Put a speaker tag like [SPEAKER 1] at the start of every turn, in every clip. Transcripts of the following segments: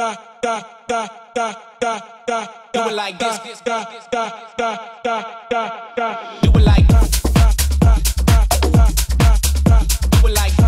[SPEAKER 1] da da da da da da. Do it like this. Da da da da da da. Do it like. Do it like.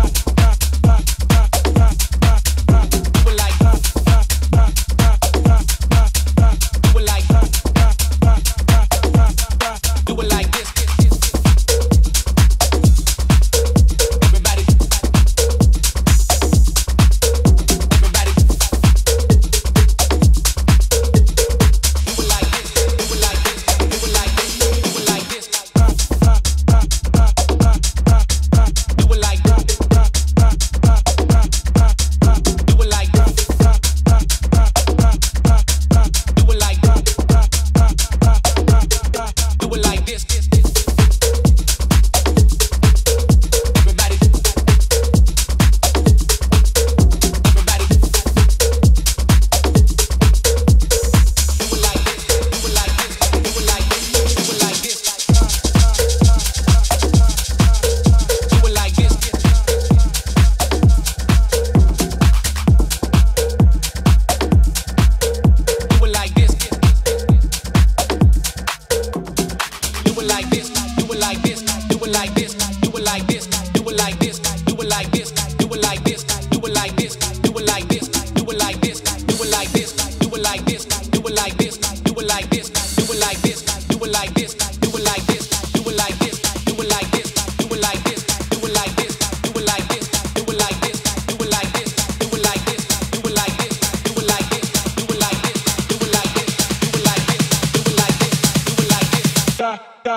[SPEAKER 1] do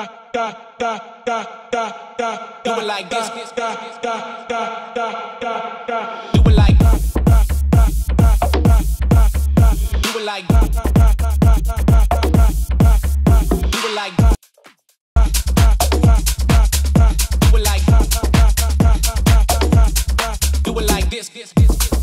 [SPEAKER 1] it like this, this, this, this.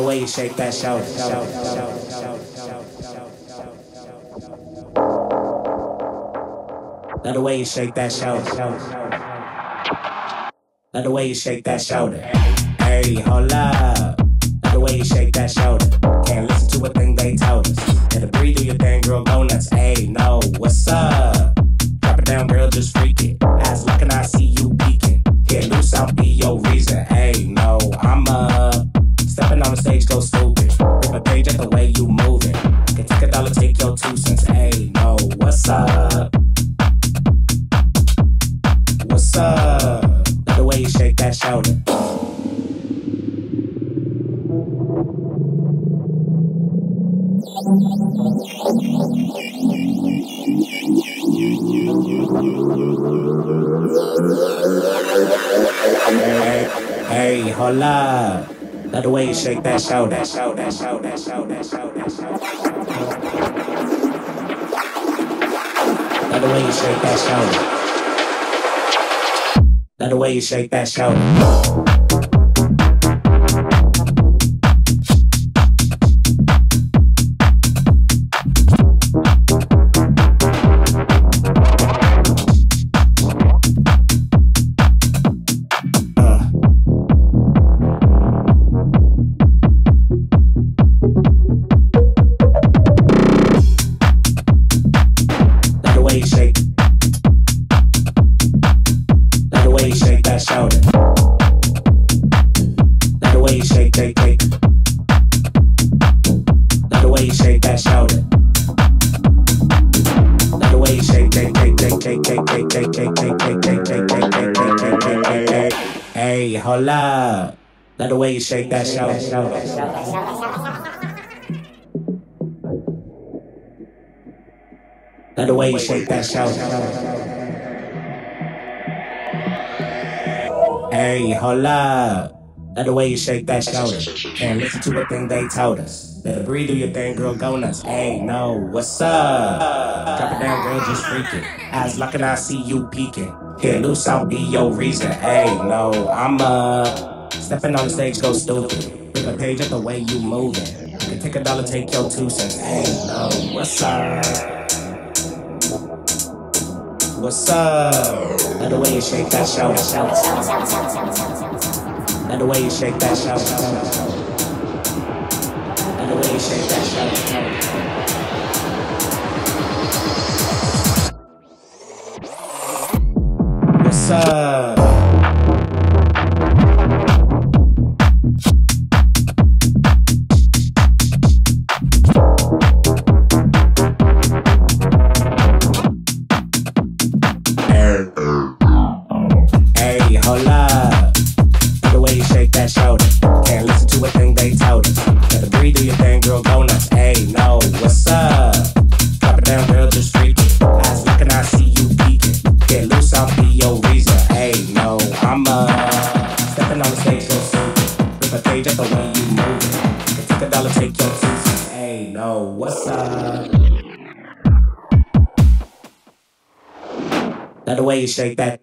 [SPEAKER 1] The way you shake that shoulder. Love the way you shake that shoulder. Love the way you shake that shoulder. Hey, hold up. Love the way you shake that shoulder. Can't listen to a thing they told us. Let it breathe, do your thing, girl, go nuts. Hey, no, what's up? Hold up. Love the way you shake that shoulder, shoulder, shoulder, shoulder, shoulder, shoulder. Love the way you shake that shoulder. Love the way you shake that shoulder. Hold up. The way you shake that shoulder. Love the way you shake that shoulder. Hey, hold up. Love the way you shake that shoulder. Can't listen to the thing they told us. Better breathe, do your thing, girl, go nuts. Hey, no, what's up? Drop it down, girl, just freaking. Eyes locking, I see you peeking. Get loose, I'll be your reason. Hey, no, I'm uh stepping on the stage, go stupid. Rip a page at the way you moving. You can take a dollar, take your two cents. Hey, no, what's up? What's up? Love the way you shake that shoulder. Love the way you shake that shoulder. What's up? Shake that.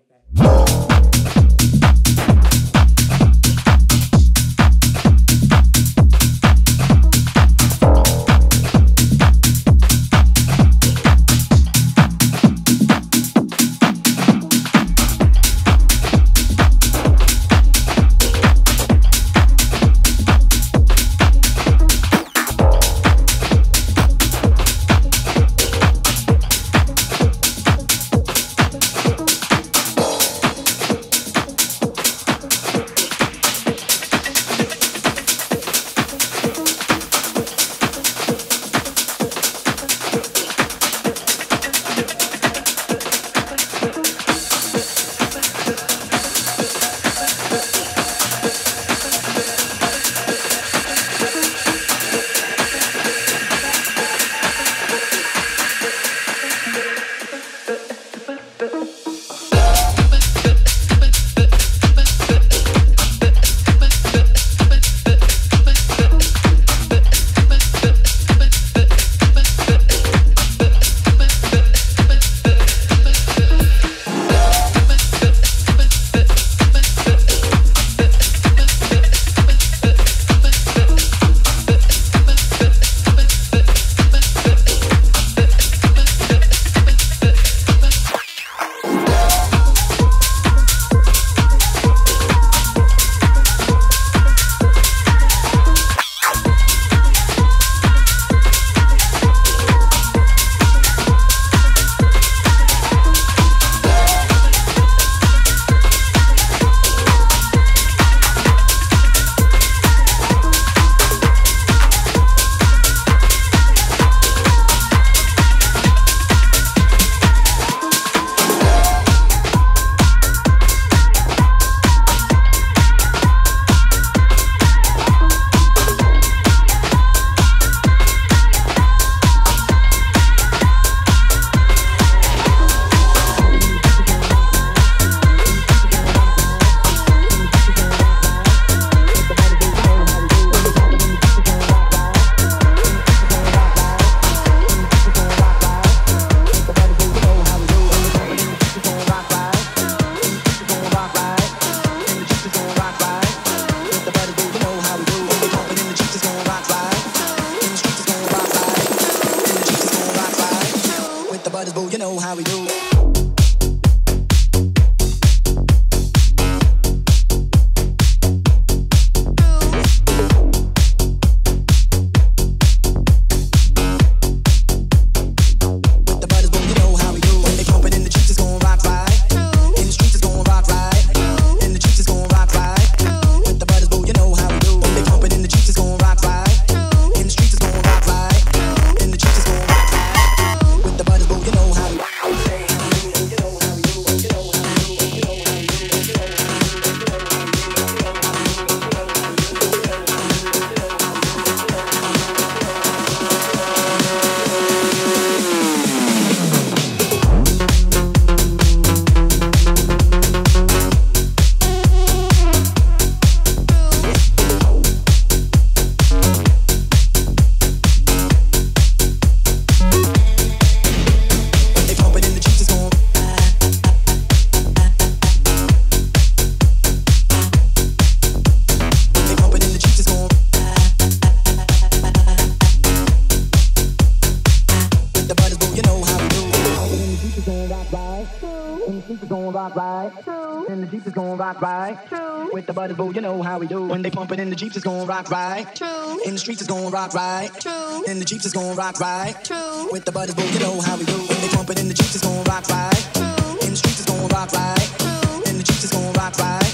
[SPEAKER 2] Jeeps, it's gonna rock right.
[SPEAKER 3] True.
[SPEAKER 2] With the butters, boo, you know how we do. When they pump it in the Jeeps, it's gonna rock right.
[SPEAKER 3] True.
[SPEAKER 2] In the streets, it's gonna rock right.
[SPEAKER 3] True.
[SPEAKER 2] In the Jeeps, it's gonna rock right.
[SPEAKER 3] True.
[SPEAKER 2] With the butters, boo, you know how we do. When they pump it in the Jeeps, it's gonna rock right.
[SPEAKER 3] True.
[SPEAKER 2] In the streets, it's gonna rock right.
[SPEAKER 3] True.
[SPEAKER 2] In the Jeeps, it's gonna rock right.